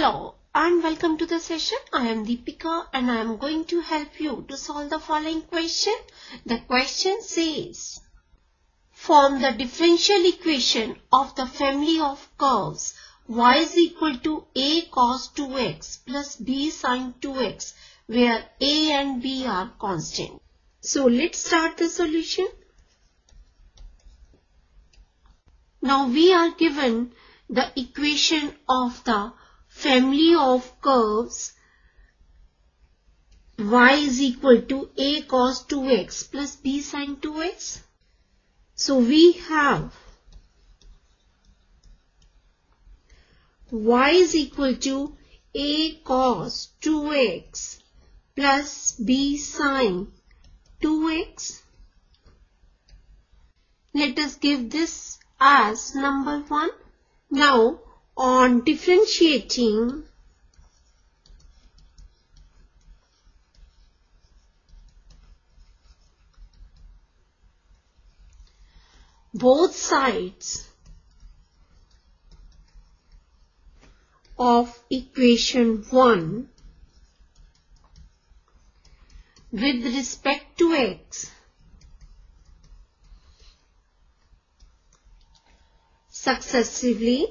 Hello and welcome to the session. I am Deepika and I am going to help you to solve the following question. The question says, form the differential equation of the family of curves y is equal to a cos 2x plus b sin 2x where a and b are constant. So let's start the solution. Now we are given the equation of the family of curves y is equal to a cos 2x plus b sin 2x. So we have y is equal to a cos 2x plus b sin 2x. Let us give this as number 1. Now on differentiating both sides of equation 1 with respect to x. Successively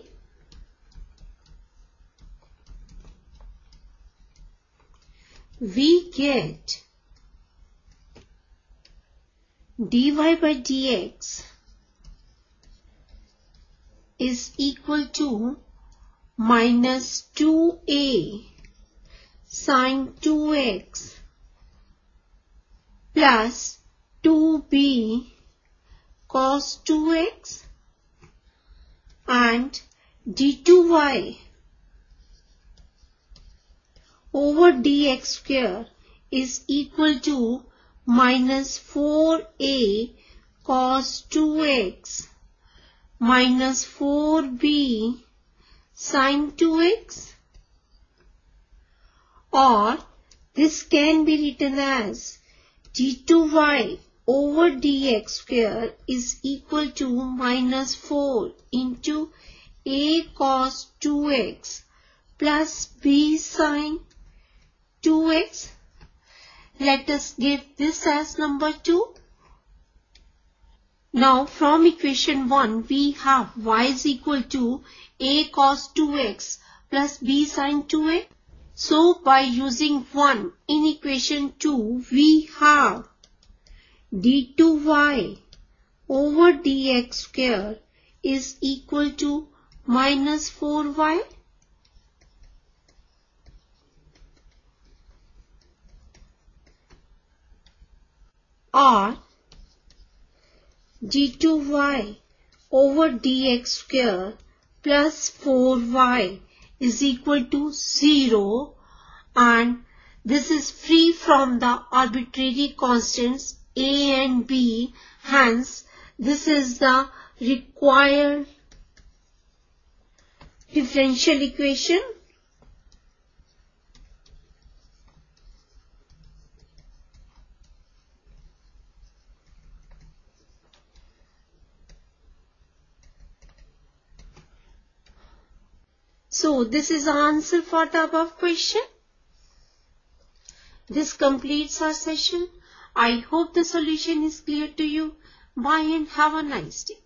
we get dy by dx is equal to minus 2a sine 2x plus 2b cos 2x and d2y over dx square is equal to minus 4a cos 2x minus 4b sin 2x or this can be written as d2y over dx square is equal to minus 4 into a cos 2x plus b sin 2x. Let us give this as number 2. Now from equation 1 we have y is equal to a cos 2x plus b sin 2x. So by using 1 in equation 2 we have d2y over dx square is equal to minus 4y or d2y over dx square plus 4y is equal to 0 and this is free from the arbitrary constants a and b. Hence this is the required differential equation So this is the answer for the above question. This completes our session. I hope the solution is clear to you. Bye and have a nice day.